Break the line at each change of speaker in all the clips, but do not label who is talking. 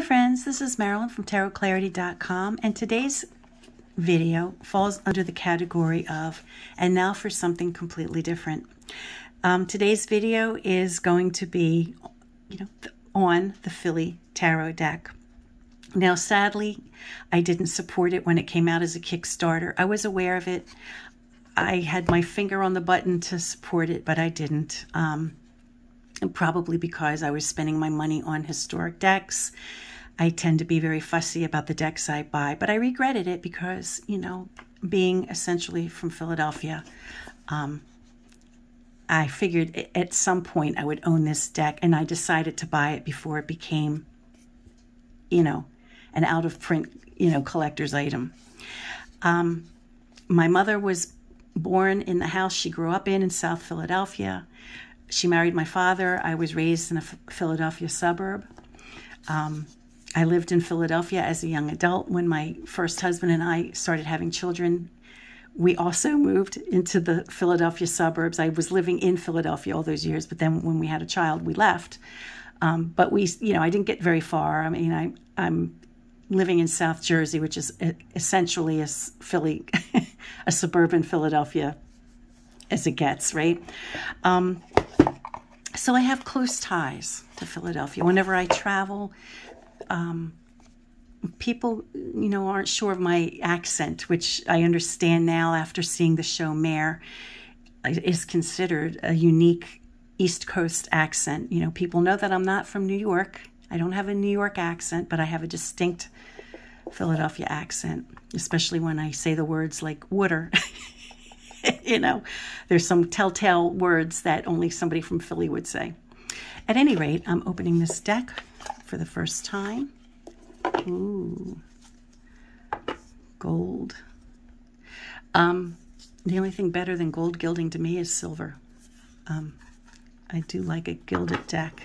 Hi friends, this is Marilyn from TarotClarity.com and today's video falls under the category of and now for something completely different. Um, today's video is going to be you know on the Philly Tarot deck. Now sadly I didn't support it when it came out as a Kickstarter. I was aware of it. I had my finger on the button to support it but I didn't. Um, probably because I was spending my money on historic decks. I tend to be very fussy about the decks I buy, but I regretted it because, you know, being essentially from Philadelphia, um, I figured at some point I would own this deck, and I decided to buy it before it became, you know, an out of print, you know, collector's item. Um, my mother was born in the house she grew up in in South Philadelphia she married my father. I was raised in a Philadelphia suburb. Um, I lived in Philadelphia as a young adult when my first husband and I started having children. We also moved into the Philadelphia suburbs. I was living in Philadelphia all those years, but then when we had a child, we left. Um, but we, you know, I didn't get very far. I mean, I, I'm living in South Jersey, which is essentially a Philly, a suburban Philadelphia as it gets, right? Um, so I have close ties to Philadelphia. Whenever I travel, um, people, you know, aren't sure of my accent, which I understand now after seeing the show Mare is considered a unique East Coast accent. You know, people know that I'm not from New York. I don't have a New York accent, but I have a distinct Philadelphia accent, especially when I say the words like water. you know, there's some telltale words that only somebody from Philly would say. At any rate, I'm opening this deck for the first time. Ooh, gold. Um, the only thing better than gold gilding to me is silver. Um, I do like a gilded deck.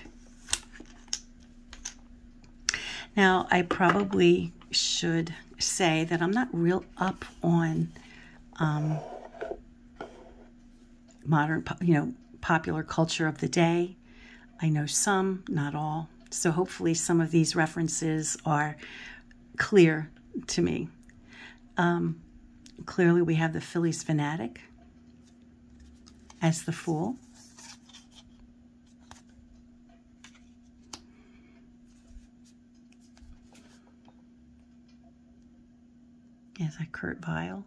Now, I probably should say that I'm not real up on um, modern, you know, popular culture of the day. I know some, not all. So hopefully some of these references are clear to me. Um, clearly we have the Phillies Phanatic as the fool. As a Kurt Vile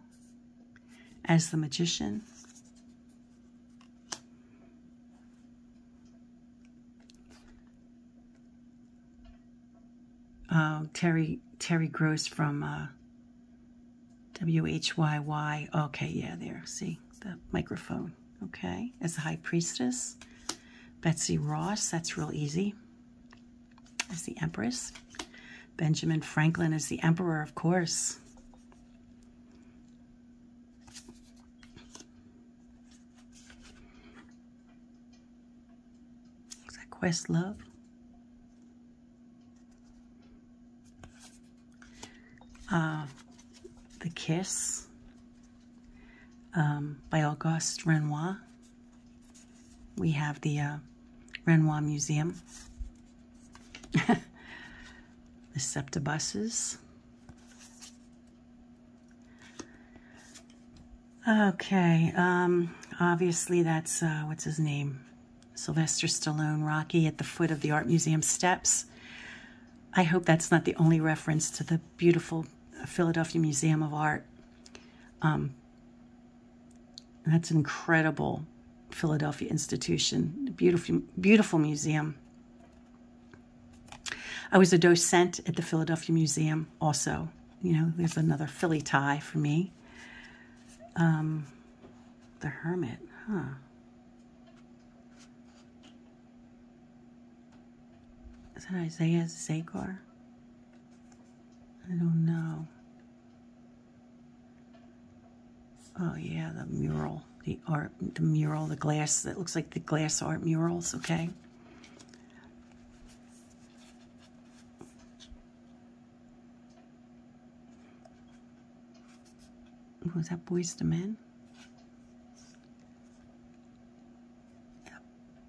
as the magician. Uh, Terry Terry Gross from uh, WHYY. Okay, yeah, there. See the microphone. Okay, as the High Priestess. Betsy Ross. That's real easy. As the Empress. Benjamin Franklin as the Emperor, of course. Is that? Uh, The Kiss um, by Auguste Renoir. We have the uh, Renoir Museum. the Septa buses. Okay, um, obviously that's, uh, what's his name? Sylvester Stallone, Rocky at the foot of the Art Museum steps. I hope that's not the only reference to the beautiful Philadelphia Museum of Art. Um, that's an incredible Philadelphia institution, beautiful, beautiful museum. I was a docent at the Philadelphia Museum also. You know, there's another Philly tie for me. Um, the Hermit, huh? Is that Isaiah Zagar? I don't know. Oh yeah, the mural, the art, the mural, the glass, that looks like the glass art murals, okay? Was that Boyz II Men?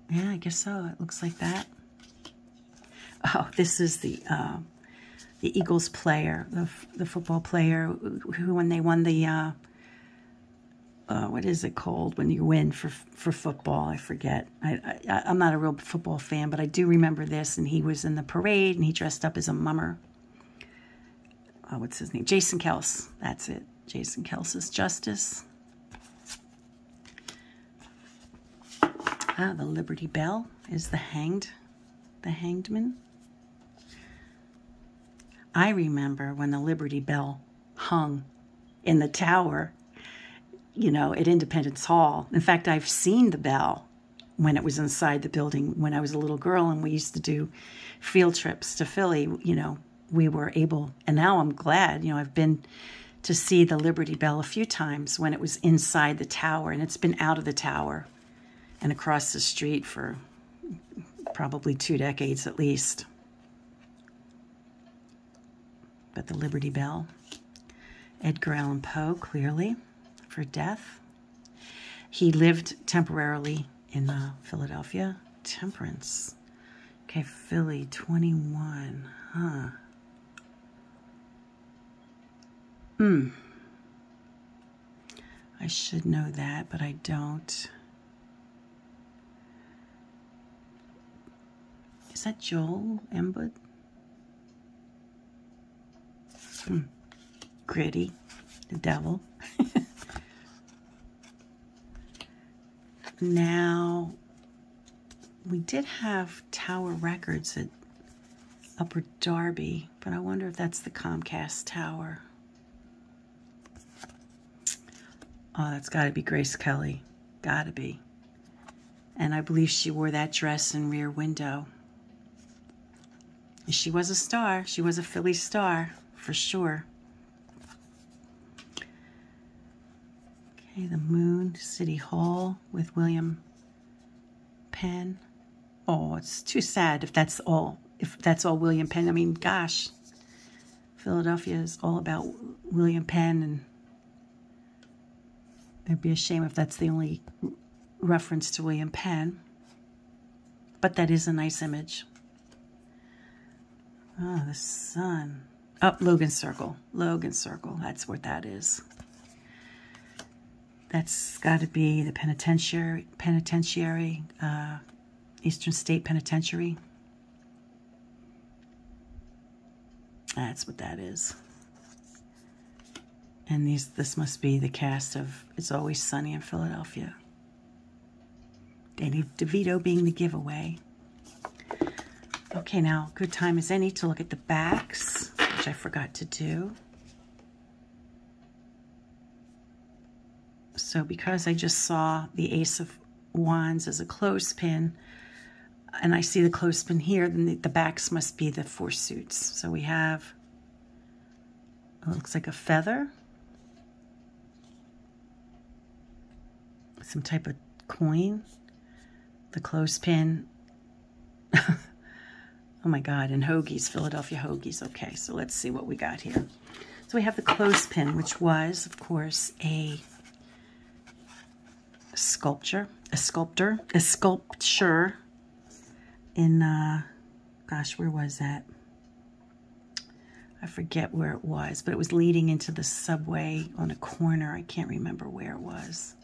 Yeah, I guess so. It looks like that. Oh, this is the uh, the Eagles player, the, the football player who, when they won the, uh, uh, what is it called when you win for for football? I forget. I, I, I'm not a real football fan, but I do remember this. And he was in the parade and he dressed up as a mummer. Uh, what's his name? Jason Kelce. That's it. Jason Kelce's Justice. Ah, the Liberty Bell is the hanged, the hanged man. I remember when the Liberty Bell hung in the tower, you know, at Independence Hall. In fact, I've seen the bell when it was inside the building when I was a little girl and we used to do field trips to Philly, you know, we were able, and now I'm glad, you know, I've been to see the Liberty Bell a few times when it was inside the tower and it's been out of the tower and across the street for probably two decades at least. But the Liberty Bell, Edgar Allan Poe, clearly, for death. He lived temporarily in uh, Philadelphia. Temperance. Okay, Philly, 21. Huh. Hmm. I should know that, but I don't. Is that Joel Embiid? Hmm. Gritty, the devil. now, we did have Tower Records at Upper Darby, but I wonder if that's the Comcast Tower. Oh, that's got to be Grace Kelly. Got to be. And I believe she wore that dress in Rear Window. She was a star. She was a Philly star, for sure. Okay, the Moon City Hall with William Penn. Oh, it's too sad if that's all if that's all William Penn. I mean, gosh, Philadelphia is all about William Penn, and it'd be a shame if that's the only reference to William Penn. But that is a nice image. Oh, the sun. Up oh, Logan Circle. Logan Circle. That's what that is. That's got to be the penitentiary, penitentiary, uh, Eastern State Penitentiary. That's what that is. And these, this must be the cast of It's Always Sunny in Philadelphia. Danny DeVito being the giveaway. Okay, now, good time as any to look at the backs, which I forgot to do. So because I just saw the Ace of Wands as a clothespin, and I see the clothespin here, then the, the backs must be the four suits. So we have, it looks like a feather, some type of coin, the clothespin, Oh my God, and hoagies, Philadelphia hoagies. Okay, so let's see what we got here. So we have the clothespin, which was, of course, a sculpture, a sculptor, a sculpture in, uh, gosh, where was that? I forget where it was, but it was leading into the subway on a corner. I can't remember where it was.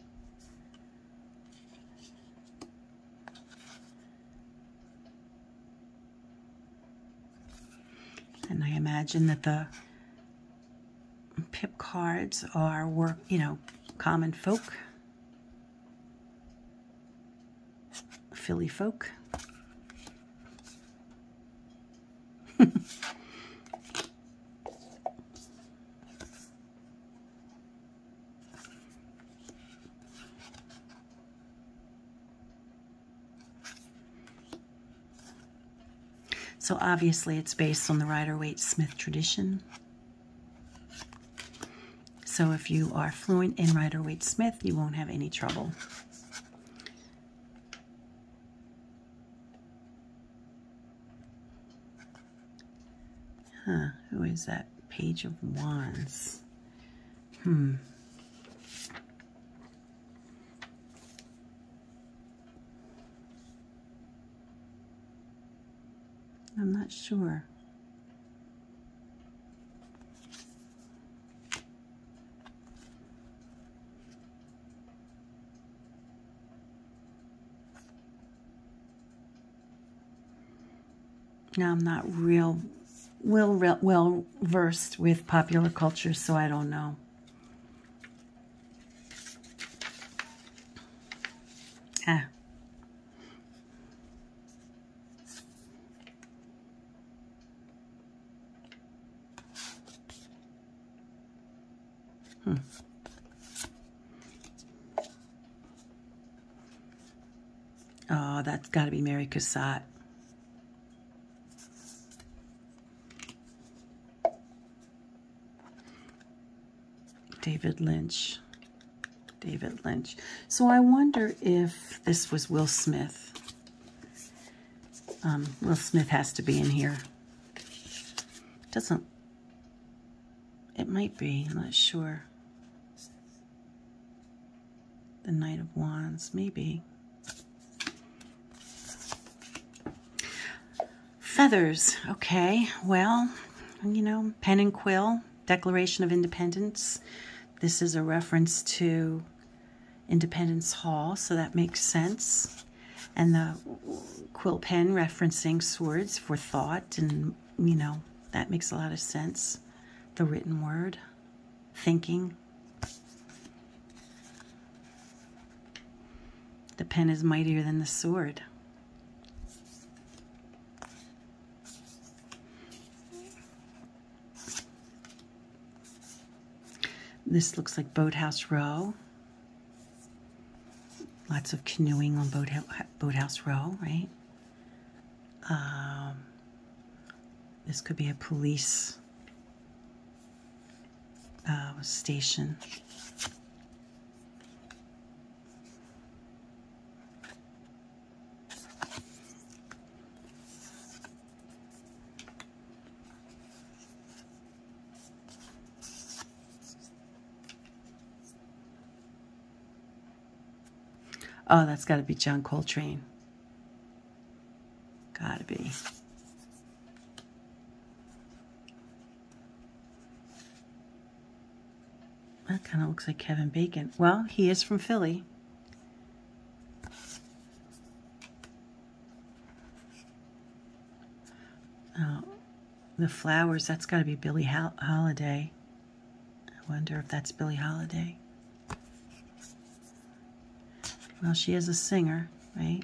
And I imagine that the pip cards are work, you know, common folk, Philly folk. So obviously it's based on the Rider-Waite-Smith tradition. So if you are fluent in Rider-Waite-Smith, you won't have any trouble. Huh, who is that? Page of Wands. Hmm. I'm not sure. Now I'm not real well well versed with popular culture, so I don't know. Ah. Hmm. Oh, that's got to be Mary Cassatt. David Lynch. David Lynch. So I wonder if this was Will Smith. Um, Will Smith has to be in here. Doesn't, it might be, I'm not sure. The Knight of Wands, maybe. Feathers, okay, well, you know, pen and quill, Declaration of Independence. This is a reference to Independence Hall, so that makes sense. And the quill pen referencing swords for thought, and you know, that makes a lot of sense. The written word, thinking. The pen is mightier than the sword. This looks like Boathouse Row. Lots of canoeing on Boat, Boathouse Row, right? Um, this could be a police uh, station. Oh, that's got to be John Coltrane. Got to be. That kind of looks like Kevin Bacon. Well, he is from Philly. Oh, the flowers, that's got to be Billie Holiday. I wonder if that's Billie Holiday. Well, she is a singer, right?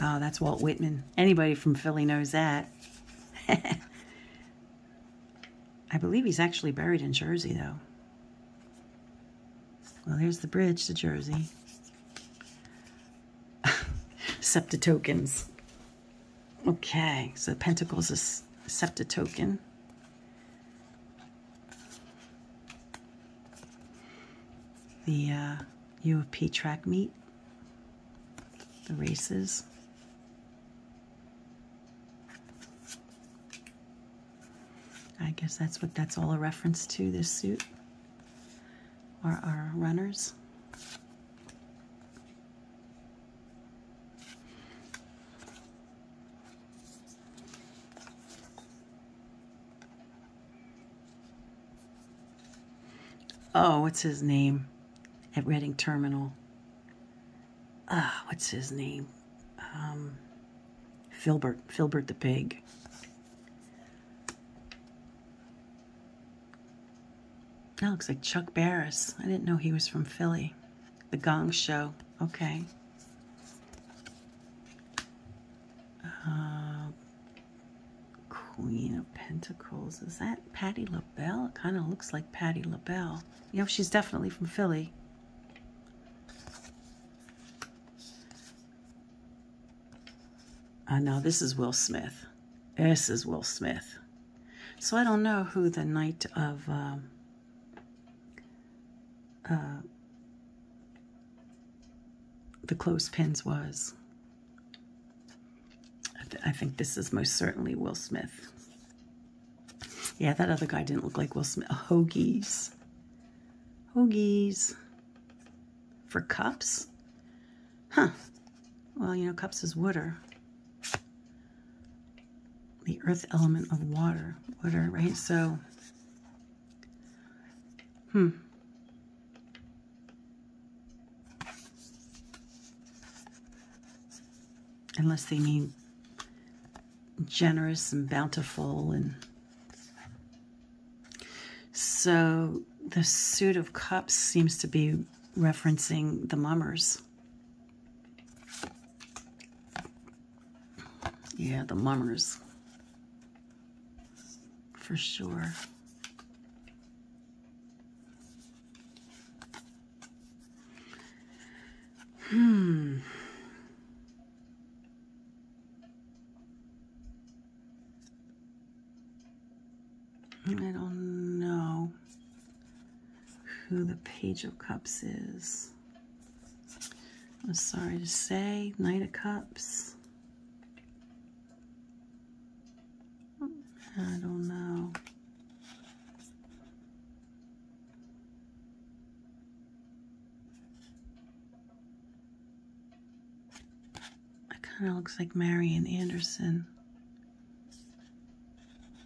Oh, that's Walt Whitman. Anybody from Philly knows that. I believe he's actually buried in Jersey, though. Well, there's the bridge to Jersey. Septa tokens. Okay, so Pentacles is Septa token. The uh, U of P track meet, the races. I guess that's what that's all a reference to, this suit, are our runners. Oh, what's his name? At Reading Terminal. Ah, what's his name? Um, Philbert, Philbert the pig. That looks like Chuck Barris. I didn't know he was from Philly. The Gong Show. Okay. Uh, Queen of Pentacles. Is that Patti LaBelle? It kind of looks like Patti LaBelle. You know, she's definitely from Philly. No, this is Will Smith. This is Will Smith. So I don't know who the Knight of um, uh, the clothespins was. I, th I think this is most certainly Will Smith. Yeah, that other guy didn't look like Will Smith. Hoagies. Hoagies. For cups? Huh. Well, you know, cups is water the earth element of water, water, right? So, hmm. unless they mean generous and bountiful and so the suit of cups seems to be referencing the mummers yeah the mummers for sure hmm I don't know who the Page of Cups is. I'm sorry to say, Knight of Cups. I don't know. It kind of looks like Marian Anderson.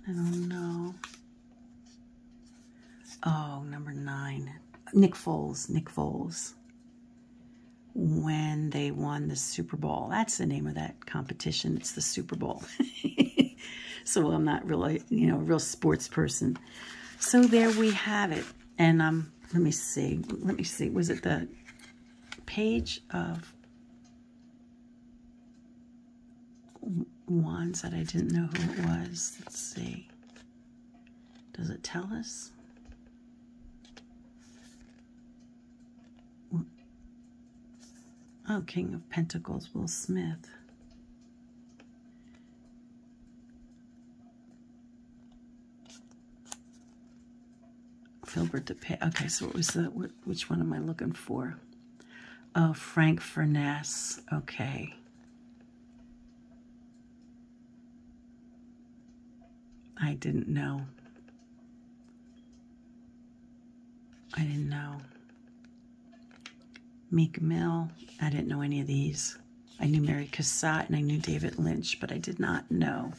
I don't know. Oh, number nine. Nick Foles. Nick Foles. When they won the Super Bowl. That's the name of that competition. It's the Super Bowl. so I'm not really, you know, a real sports person. So there we have it. And um, let me see. Let me see. Was it the page of wands that I didn't know who it was? Let's see. Does it tell us? Oh, King of Pentacles, Will Smith. Pay. Okay, so what was the, what, which one am I looking for? Oh, Frank Furness. Okay. I didn't know. I didn't know. Meek Mill. I didn't know any of these. I knew Mary Cassatt and I knew David Lynch, but I did not know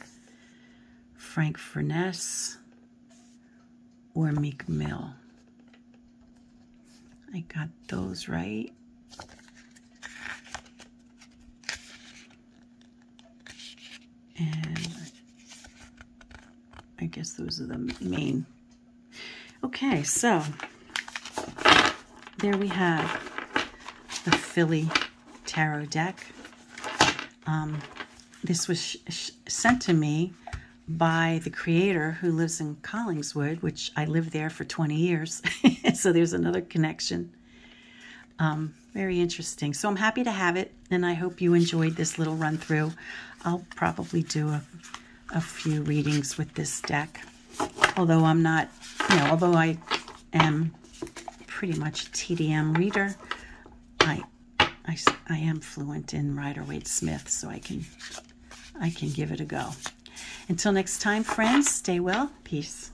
Frank Furness or Meek Mill. I got those right. And I guess those are the main. Okay, so there we have the Philly Tarot deck. Um, this was sent to me by the creator who lives in Collingswood, which I lived there for 20 years. so there's another connection. Um, very interesting. So I'm happy to have it, and I hope you enjoyed this little run through. I'll probably do a, a few readings with this deck. Although I'm not, you know, although I am pretty much a TDM reader, I, I, I am fluent in Rider Waite Smith, so I can, I can give it a go. Until next time, friends, stay well. Peace.